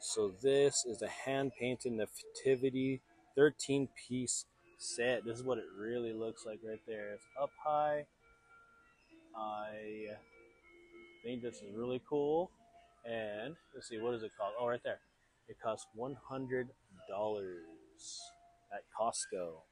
So this is a hand painted nativity 13 piece set. This is what it really looks like right there. It's up high. I think this is really cool. And let's see, what is it called? Oh, right there. It costs $100 at Costco.